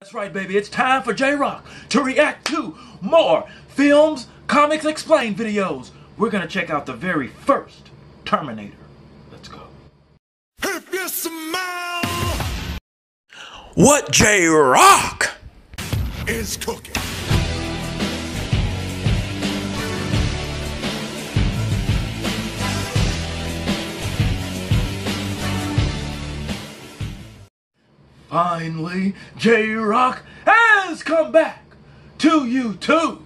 That's right, baby. It's time for J-Rocc to react to more films, comics explained videos. We're gonna check out the very first Terminator. Let's go. If you What J-Rocc? is cooking. Finally, J-Rocc has come back to YouTube.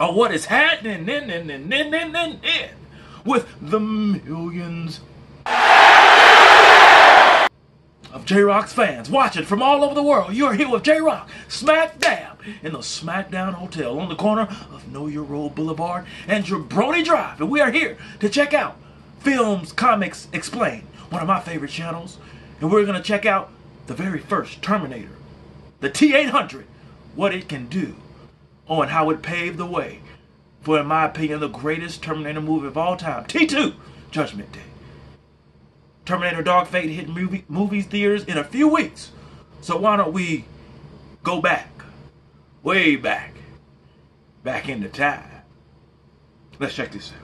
Oh, what is happening in, in, in, in, in, in, in with the millions of J-Rocc's fans watching from all over the world? You're here with J-Rocc, smack dab in the SmackDown Hotel on the corner of Know Your Role Boulevard and Jabroni Drive. And we are here to check out Films Comics Explained, one of my favorite channels. And we're going to check out the very first Terminator, the T 800, what it can do, and how it paved the way for, in my opinion, the greatest Terminator movie of all time T2 Judgment Day. Terminator Dark Fate hit movie, movie theaters in a few weeks. So why don't we go back, way back, back into time? Let's check this out.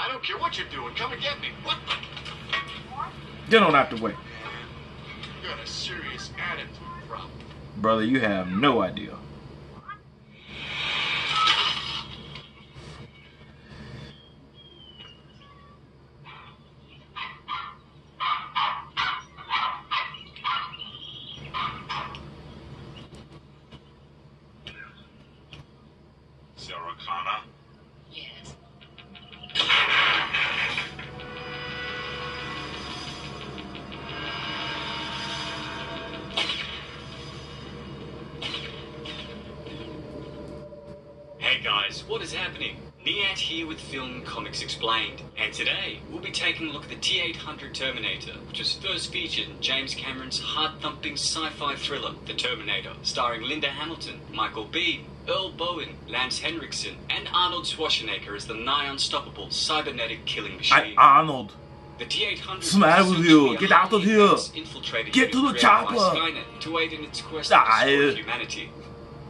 I don't care what you're doing. Come and get me. What the? Get on out the way. You got a serious attitude problem. Brother, you have no idea. Sarah Connor. Is happening? Niat here with Film Comics Explained, and today we'll be taking a look at the T-800 Terminator, which was first featured in James Cameron's heart-thumping sci-fi thriller, The Terminator, starring Linda Hamilton, Michael Biehn, Earl Boen, Lance Henriksen, and Arnold Schwarzenegger as the nigh unstoppable cybernetic killing machine. I. Arnold. The T-800 What's the matter with you? Get out of here. Get to the chopper. Skynet to aid in its quest to humanity.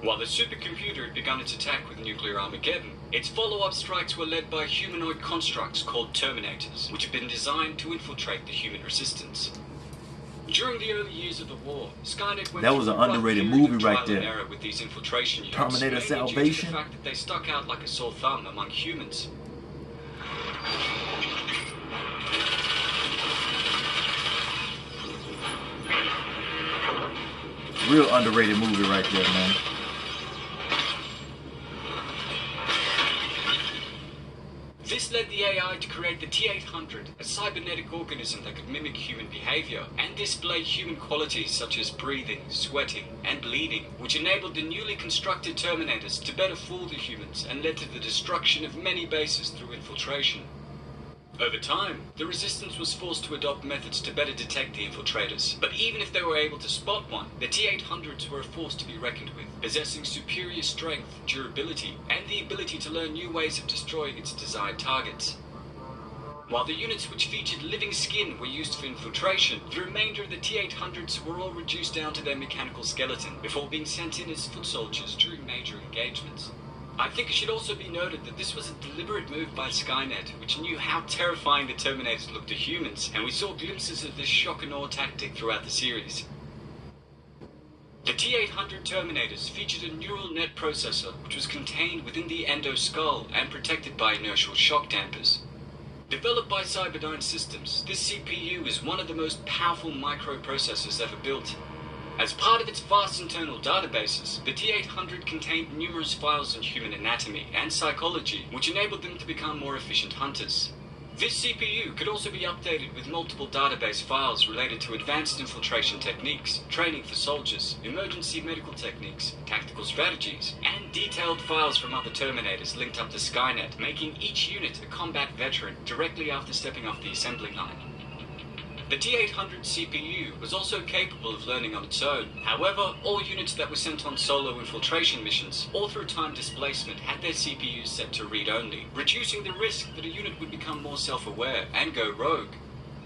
While the supercomputer had begun its attack with nuclear Armageddon, its follow-up strikes were led by humanoid constructs called Terminators, which had been designed to infiltrate the human resistance. During the early years of the war, Skynet went That was an underrated movie right there. with these infiltration units, Terminator to the fact that they stuck out like a sore thumb among humans. Real underrated movie right there, man. This led the AI to create the T-800, a cybernetic organism that could mimic human behavior and display human qualities such as breathing, sweating, and bleeding, which enabled the newly constructed Terminators to better fool the humans and led to the destruction of many bases through infiltration. Over time, the Resistance was forced to adopt methods to better detect the infiltrators, but even if they were able to spot one, the T-800s were a force to be reckoned with, possessing superior strength, durability, and the ability to learn new ways of destroying its desired targets. While the units which featured living skin were used for infiltration, the remainder of the T-800s were all reduced down to their mechanical skeleton before being sent in as foot soldiers during major engagements. I think it should also be noted that this was a deliberate move by Skynet, which knew how terrifying the Terminators looked to humans, and we saw glimpses of this shock and awe tactic throughout the series. The T-800 Terminators featured a neural net processor, which was contained within the endoskull and protected by inertial shock dampers. Developed by Cyberdyne Systems, this CPU is one of the most powerful microprocessors ever built. As part of its vast internal databases, the T800 contained numerous files on human anatomy and psychology, which enabled them to become more efficient hunters. This CPU could also be updated with multiple database files related to advanced infiltration techniques, training for soldiers, emergency medical techniques, tactical strategies, and detailed files from other Terminators linked up to Skynet, making each unit a combat veteran directly after stepping off the assembly line. The T800 CPU was also capable of learning on its own. However, all units that were sent on solo infiltration missions or through time displacement had their CPUs set to read only, reducing the risk that a unit would become more self aware and go rogue.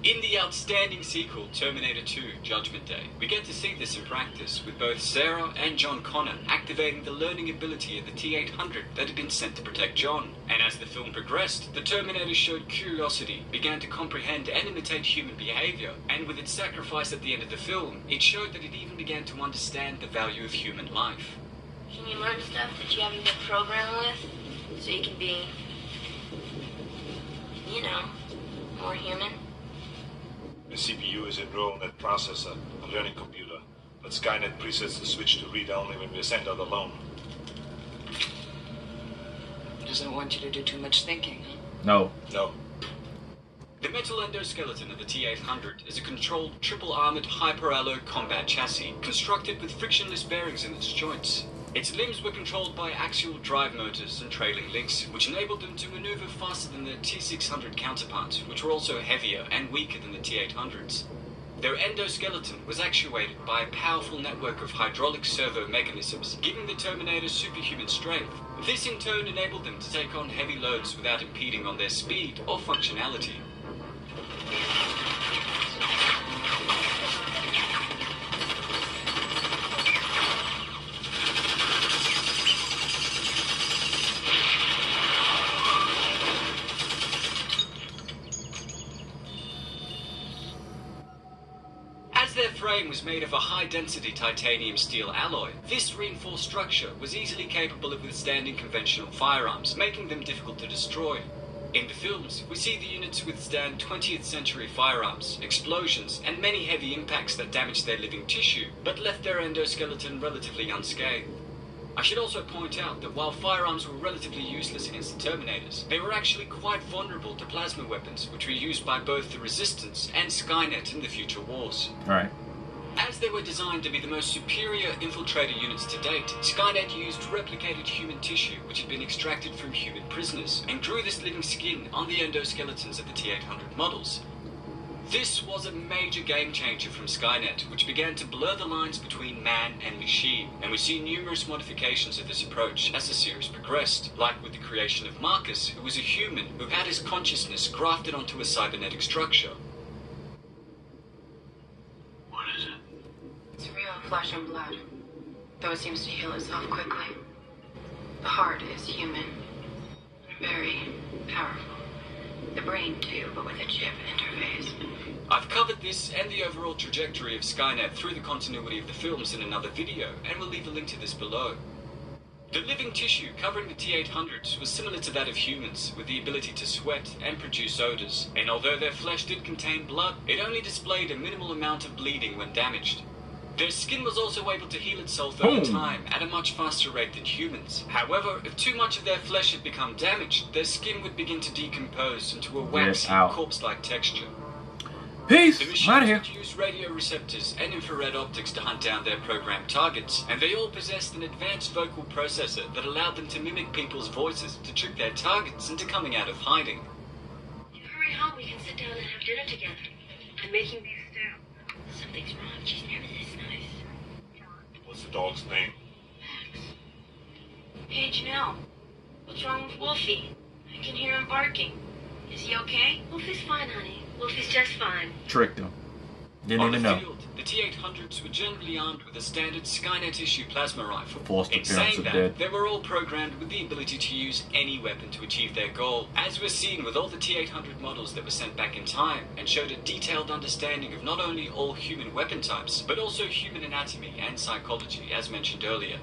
In the outstanding sequel, Terminator 2 Judgment Day, we get to see this in practice, with both Sarah and John Connor activating the learning ability of the T 800 that had been sent to protect John. And as the film progressed, the Terminator showed curiosity, began to comprehend and imitate human behavior, and with its sacrifice at the end of the film, it showed that it even began to understand the value of human life. Can you learn stuff that you haven't been programmed with? So you can be, you know, more human? The CPU is a neural net processor, a learning computer, but Skynet presets the switch to read only when we're sent out alone. Doesn't want you to do too much thinking. No. No. The metal endoskeleton of the T-800 is a controlled triple-armored hyper-alloy combat chassis constructed with frictionless bearings in its joints. Its limbs were controlled by axial drive motors and trailing links, which enabled them to maneuver faster than their T600 counterparts, which were also heavier and weaker than the T800s. Their endoskeleton was actuated by a powerful network of hydraulic servo mechanisms, giving the Terminator superhuman strength. This in turn enabled them to take on heavy loads without impeding on their speed or functionality. As their frame was made of a high density titanium steel alloy, this reinforced structure was easily capable of withstanding conventional firearms, making them difficult to destroy. In the films, we see the units withstand 20th century firearms, explosions, and many heavy impacts that damaged their living tissue, but left their endoskeleton relatively unscathed. I should also point out that while firearms were relatively useless against the Terminators, they were actually quite vulnerable to plasma weapons, which were used by both the Resistance and Skynet in the future wars. Right. As they were designed to be the most superior infiltrator units to date, Skynet used replicated human tissue which had been extracted from human prisoners and grew this living skin on the endoskeletons of the T 800 models. This was a major game changer from Skynet, which began to blur the lines between man and machine, and we see numerous modifications of this approach as the series progressed, like with the creation of Marcus, who was a human who had his consciousness grafted onto a cybernetic structure. What is it? It's real flesh and blood, though it seems to heal itself quickly. The heart is human, very powerful. The brain too, but with a chip interface. I've covered this and the overall trajectory of Skynet through the continuity of the films in another video, and we'll leave a link to this below. The living tissue covering the T-800s was similar to that of humans, with the ability to sweat and produce odors, and although their flesh did contain blood, it only displayed a minimal amount of bleeding when damaged. Their skin was also able to heal itself over Boom. time at a much faster rate than humans. However, if too much of their flesh had become damaged, their skin would begin to decompose into a waxy, corpse-like texture. Peace. The I'm machines out of here. would use radio receptors and infrared optics to hunt down their programmed targets, and they all possessed an advanced vocal processor that allowed them to mimic people's voices to trick their targets into coming out of hiding. You hurry home, we can sit down and have dinner together. I'm making beef stew. Something's wrong. She's never this nice. What's the dog's name? Max. Hey, Janelle. What's wrong with Wolfie? I can hear him barking. Is he okay? Wolfie's fine, honey. Wolfie's just fine. Tricked him. Didn't On the even know. The T-800s were generally armed with a standard Skynet-issue plasma rifle. Forced In saying that, dead. they were all programmed with the ability to use any weapon to achieve their goal, as was seen with all the T-800 models that were sent back in time, and showed a detailed understanding of not only all human weapon types, but also human anatomy and psychology, as mentioned earlier.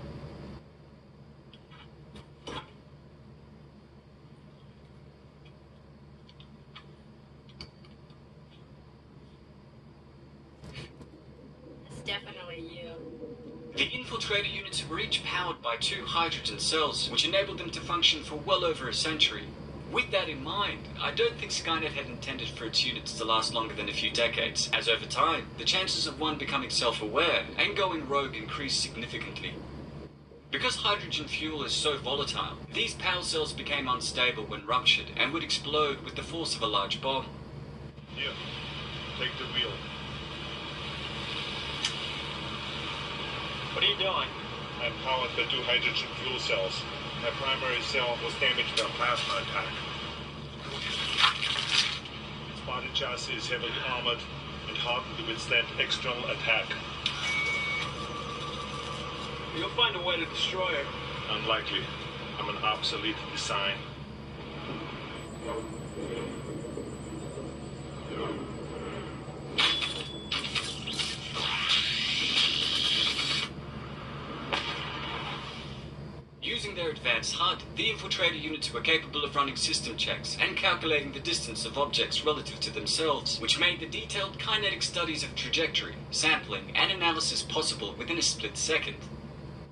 It's definitely you. The infiltrator units were each powered by two hydrogen cells, which enabled them to function for well over a century. With that in mind, I don't think Skynet had intended for its units to last longer than a few decades, as over time, the chances of one becoming self aware and going rogue increased significantly. Because hydrogen fuel is so volatile, these power cells became unstable when ruptured and would explode with the force of a large bomb. Here. take the wheel. What are you doing? I powered the two hydrogen fuel cells. My primary cell was damaged by a plasma attack. Its body chassis is heavily armored and hardened to withstand external attack. You'll find a way to destroy it. Unlikely. I'm an obsolete design. Advanced HUD, the infiltrator units were capable of running system checks and calculating the distance of objects relative to themselves, which made the detailed kinetic studies of trajectory, sampling, and analysis possible within a split second.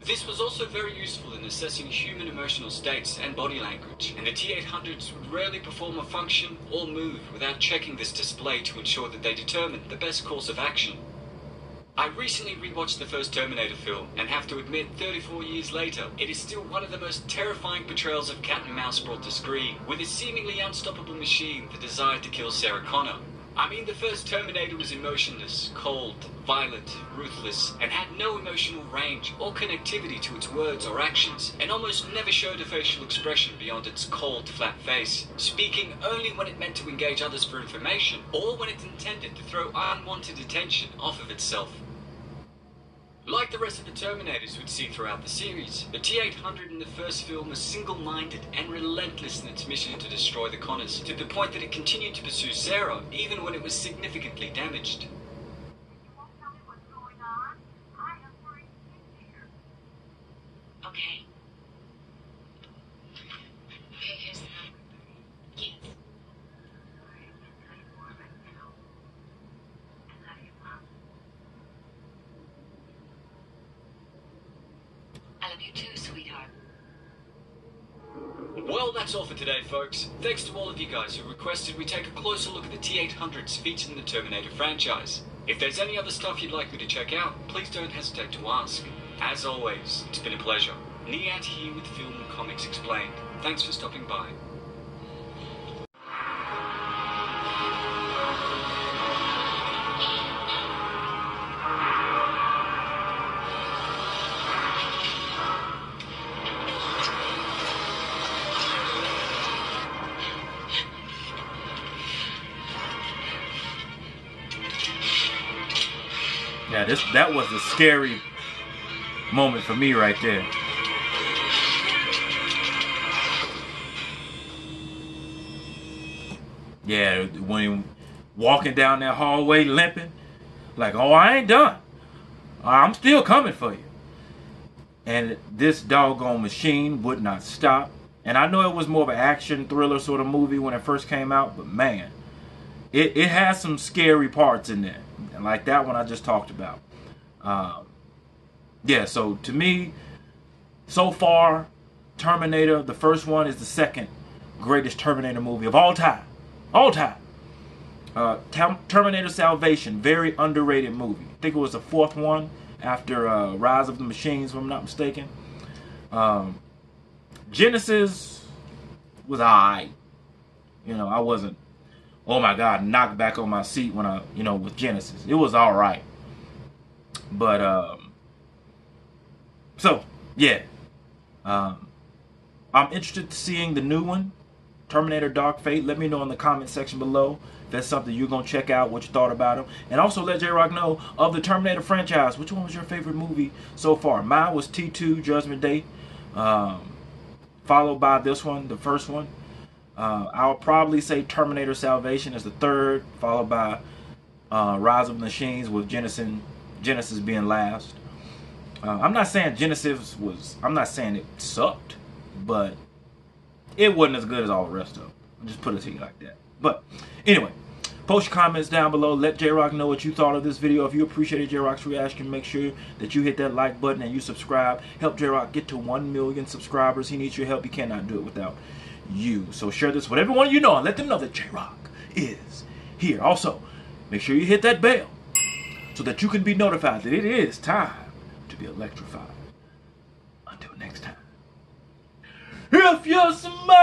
This was also very useful in assessing human emotional states and body language, and the T-800s would rarely perform a function or move without checking this display to ensure that they determined the best course of action. I recently rewatched the first Terminator film, and have to admit, 34 years later, it is still one of the most terrifying portrayals of cat and mouse brought to screen, with a seemingly unstoppable machine the desire to kill Sarah Connor. I mean, the first Terminator was emotionless, cold, violent, ruthless, and had no emotional range or connectivity to its words or actions, and almost never showed a facial expression beyond its cold, flat face, speaking only when it meant to engage others for information, or when it intended to throw unwanted attention off of itself. Like the rest of the Terminators we'd see throughout the series, the T-800 in the first film was single-minded and relentless in its mission to destroy the Connors, to the point that it continued to pursue Sarah even when it was significantly damaged. Okay. Okay, here's the number. Yes. I love you too, sweetheart. Well, that's all for today, folks. Thanks to all of you guys who requested we take a closer look at the T-800s featured in the Terminator franchise. If there's any other stuff you'd like me to check out, please don't hesitate to ask. As always, it's been a pleasure. Niat here with Film and Comics Explained. Thanks for stopping by. This that was a scary moment for me right there. Yeah, when walking down that hallway limping, like, oh, I ain't done. I'm still coming for you. And this doggone machine would not stop. And I know it was more of an action thriller sort of movie when it first came out, but man, it, it has some scary parts in there. Like that one I just talked about. Um, yeah, so to me, so far, Terminator, the first one is the second greatest Terminator movie of all time. All time. Uh, Terminator Salvation, very underrated movie. I think it was the fourth one after uh, Rise of the Machines, if I'm not mistaken. Um, Genisys was I. You know, I wasn't, oh my God, knocked back on my seat when I, you know, with Genisys. It was alright. But, um, so, yeah. Um, I'm interested to seeing the new one, Terminator Dark Fate. Let me know in the comment section below if that's something you're going to check out, what you thought about them. And also let J-Rocc know of the Terminator franchise. Which one was your favorite movie so far? Mine was T2 Judgment Day, um, followed by this one, the first one. Uh, I'll probably say Terminator Salvation is the third, followed by uh, Rise of the Machines with Genisys, Genisys being last. Uh, I'm not saying Genisys was. I'm not saying it sucked, but it wasn't as good as all the rest of them. I'll just put it to you like that. But anyway, post your comments down below. Let J-Rocc know what you thought of this video. If you appreciated J-Rocc's reaction, make sure that you hit that like button and you subscribe. Help J-Rocc get to 1 million subscribers. He needs your help. He cannot do it without you. So share this with everyone you know and let them know that J-Rocc is here. Also, make sure you hit that bell so that you can be notified that it is time to be electrified. Until next time. If you smile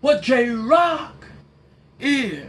what J-Rocc is